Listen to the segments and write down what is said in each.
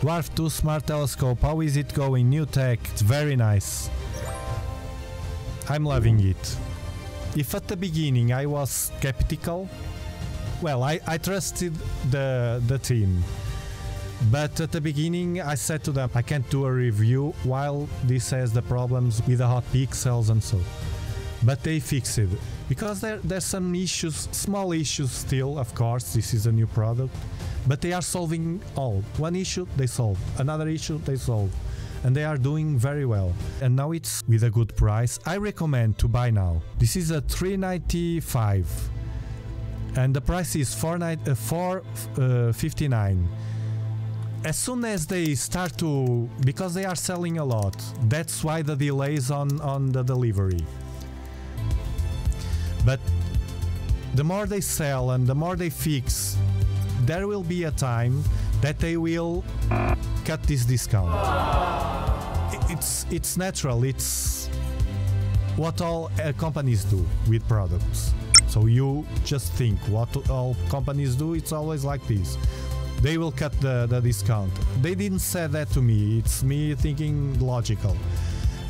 Dwarf 2 Smart Telescope, how is it going? New tech, it's very nice. I'm loving it. If at the beginning I was skeptical, well, I, I trusted the the team. But at the beginning, I said to them, I can't do a review while this has the problems with the hot pixels and so. But they fixed it because there, there's some issues, small issues still. Of course, this is a new product, but they are solving all. One issue they solve, another issue they solve, and they are doing very well. And now it's with a good price. I recommend to buy now. This is a 395 and the price is 459 uh, uh, as soon as they start to because they are selling a lot that's why the delays on on the delivery but the more they sell and the more they fix there will be a time that they will cut this discount. It's it's natural. It's what all uh, companies do with products. So you just think what all companies do it's always like this. They will cut the, the discount. They didn't say that to me, it's me thinking logical.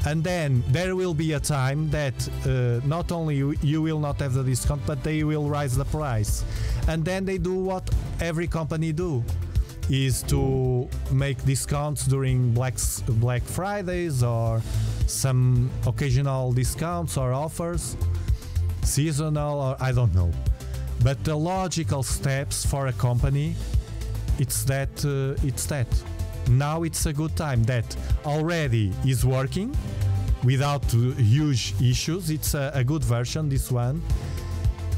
And then there will be a time that uh, not only you, you, will not have the discount, but they will raise the price. And then they do what every company do is to make discounts during Black, Black Fridays or some occasional discounts or offers, seasonal or I don't know. But the logical steps for a company it's that uh, it's that now it's a good time that already is working without huge issues. It's a, a, good version this one.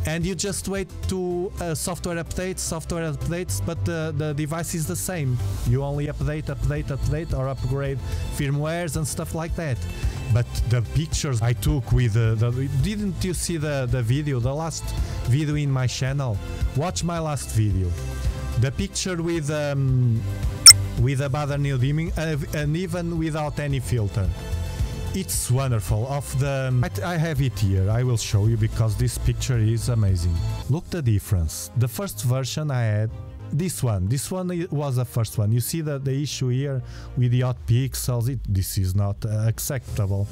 And you just wait to uh, software updates software updates but the, the device is the same. You only update update update or upgrade firmwares and stuff like that. But the pictures I took with uh, the didn't you see the, the video the last video in my channel? Watch my last video. The picture with um, with a better new dimming and even without any filter. It's wonderful. Of the I, I have it here. I will show you because this picture is amazing. Look the difference. The first version I had this one this one was the first one you see that the issue here with the hot pixels it, this is not uh, acceptable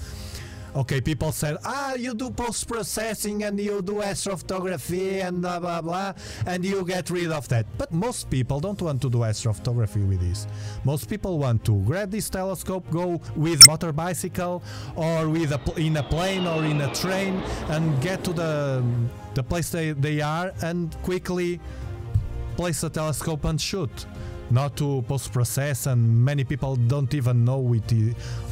okay, people said, ah, you do post processing and you do astrophotography and blah blah blah, and you get rid of that. But most people don't want to do astrophotography with this. Most people want to grab this telescope, go with motor bicycle or with a in a plane or in a train, and get to the the place they, they are and quickly place the telescope and shoot not to post process and many people don't even know with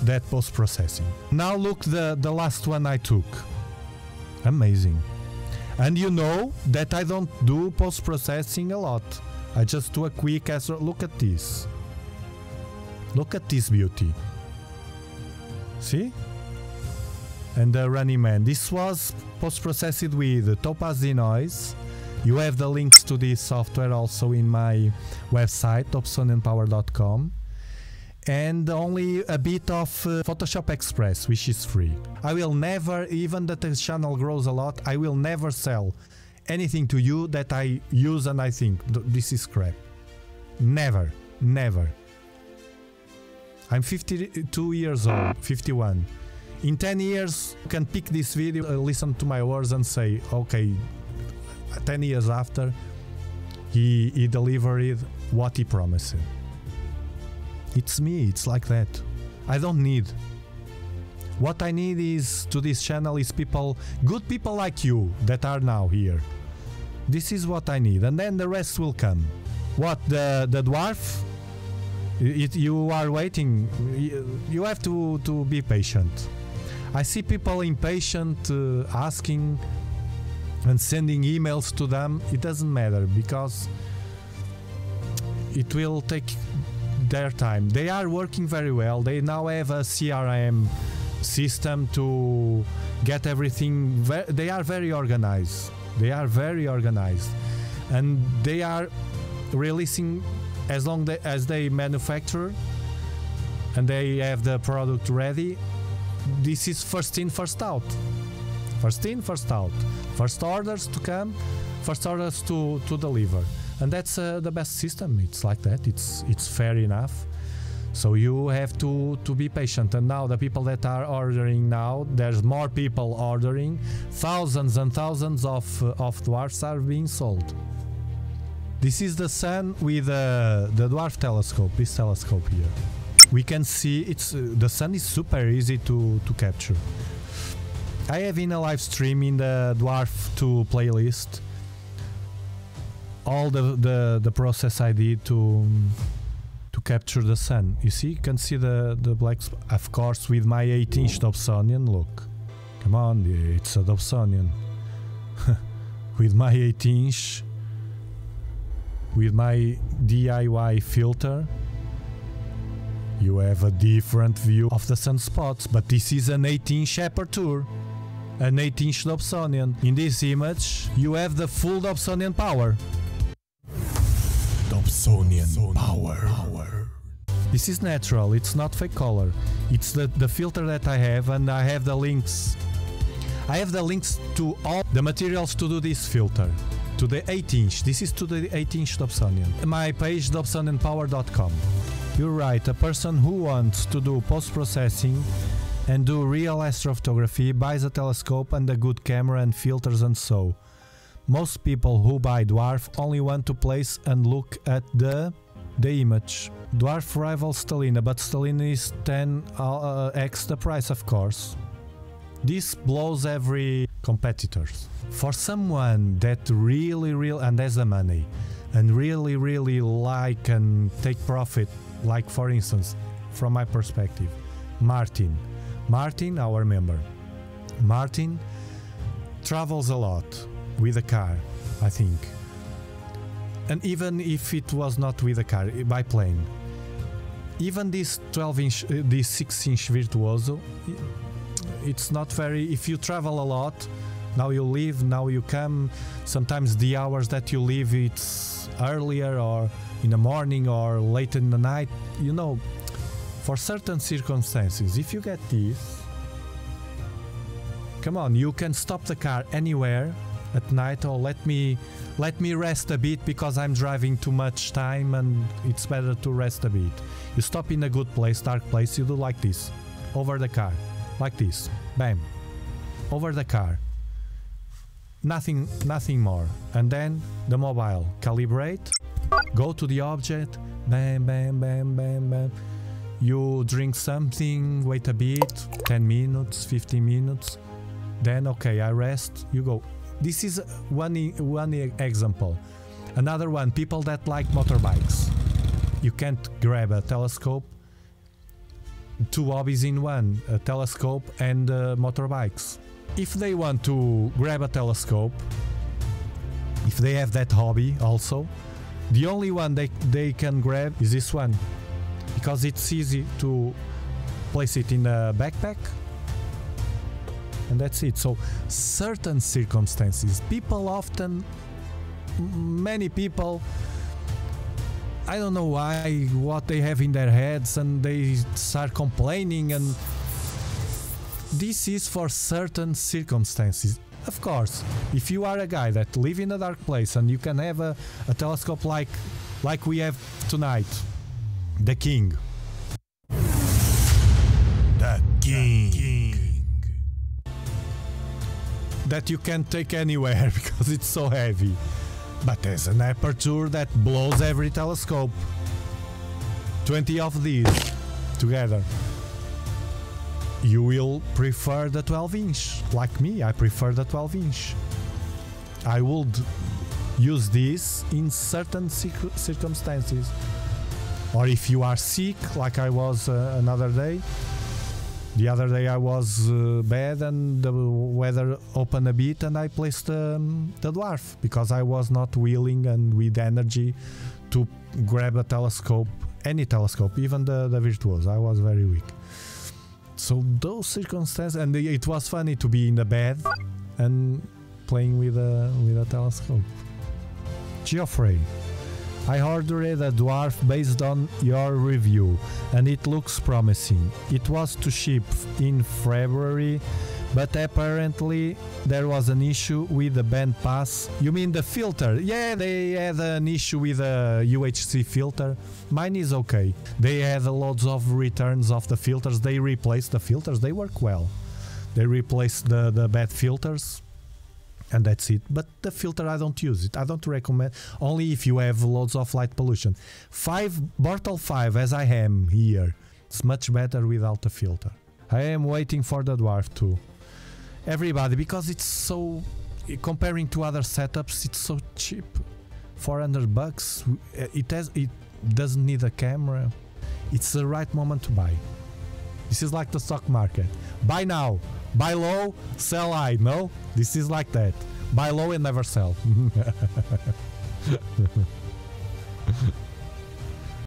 that post processing now look the the last one i took. Amazing. And you know that i don't do post processing a lot. I just do a quick answer look at this. Look at this beauty. See? And the running man. This was post processed with topaz denoise you have the links to this software also in my website, dobsonianpower.com and only a bit of uh, Photoshop Express, which is free. I will never, even that the channel grows a lot, I will never sell anything to you that I use and I think this is crap. Never, never. I'm 52 years old, 51. In 10 years, you can pick this video, uh, listen to my words, and say, okay, 10 years after, he, he delivered what he promised. It's me, it's like that. I don't need. What I need is to this channel is people, good people like you that are now here. This is what I need, and then the rest will come. What the the dwarf? It, you are waiting. You have to to be patient. I see people impatient, uh, asking and sending emails to them, it doesn't matter because it will take their time. They are working very well. They now have a CRM system to get everything. they are very organized. They are very organized, and they are releasing as long as they manufacture and they have the product ready. This is first in, first out. First in, first out. First orders to come, first orders to, to deliver. And that's uh, the best system. It's like that. It's it's fair enough. So you have to to be patient. And now the people that are ordering now, there's more people ordering. Thousands and thousands of uh, of dwarfs are being sold. This is the sun with uh, the dwarf telescope. This telescope here. We can see it's uh, the sun is super easy to to capture. I have in a live stream in the dwarf 2 playlist all the the, the process I did to to capture the sun. You see, you can see the the black. Of course, with my 8 inch Dobsonian. Look, come on, it's a Dobsonian. with my 8 inch, with my DIY filter, you have a different view of the sunspots. But this is an 18 inch aperture. An 8 inch Dobsonian. In this image, you have the full Dobsonian power. Dobsonian power. This is natural, it's not fake color. It's the, the filter that I have, and I have the links. I have the links to all the materials to do this filter. To the 8 inch. This is to the 8 inch Dobsonian. My page dobsonianpower.com. You're right, a person who wants to do post processing and do real astrophotography buys a telescope and a good camera and filters and so. Most people who buy Dwarf only want to place and look at the the image. Dwarf rivals Stellina, but Stellina is 10 uh, the price, of course. This blows every competitors. For someone that really, really and has the money and really, really like and take profit, like for instance, from my perspective, Martin. Martin, our member. Martin travels a lot with a car, I think. And even if it was not with a car, by plane. Even this 12 inch, uh, this 6 inch Virtuoso, it's not very. If you travel a lot, now you leave, now you come. Sometimes the hours that you leave, it's earlier or in the morning or late in the night. You know, for certain circumstances, if you get this, come on, you can stop the car anywhere at night or let me let me rest a bit because I'm driving too much time and it's better to rest a bit. You stop in a good place, dark place, you do like this. Over the car. Like this. Bam. Over the car. Nothing nothing more. And then the mobile. Calibrate. Go to the object. Bam bam bam bam bam. You drink something, wait a bit, 10 minutes, 15 minutes. Then okay, I rest, you go. This is one one example. Another one, people that like motorbikes. You can't grab a telescope. Two hobbies in one: a telescope and uh, motorbikes. If they want to grab a telescope, if they have that hobby also, the only one they they can grab is this one, because it's easy to place it in a backpack and that's it. So, certain circumstances, people often, many people, I don't know why, what they have in their heads, and they start complaining. And this is for certain circumstances. Of course, if you are a guy that live in a dark place and you can have a, a telescope like like we have tonight, the king. The king that you can't take anywhere because it's so heavy. But there's an aperture that blows every telescope. 20 of these together. You will prefer the 12 inch. Like me, I prefer the 12 inch. I would use this in certain circumstances. Or if you are sick, like I was uh, another day, the other day I was uh, bad and the weather opened a bit and I placed um, the dwarf because I was not willing and with energy to grab a telescope, any telescope, even the, the. I was very weak. So those circumstances, and it was funny to be in the bed and playing with a with a telescope. Geoffrey, I ordered a dwarf based on your review, and it looks promising. It was to ship in February, but apparently there was an issue with the band pass. You mean the filter? Yeah, they had an issue with the UHC filter. Mine is okay. They had loads of returns of the filters. They replaced the filters. They work well. They replaced the, the bad filters and that's it. But the filter, I don't use it. I don't recommend. Only if you have loads of light pollution. Five Bortle five, as I am here, it's much better without the filter. I am waiting for the dwarf too. Everybody, because it's so comparing to other setups, it's so cheap. 400 bucks. Uh, it has. It doesn't need a camera. It's the right moment to buy. This is like the stock market. Buy now, buy low, sell high. No, this is like that. Buy low and never sell.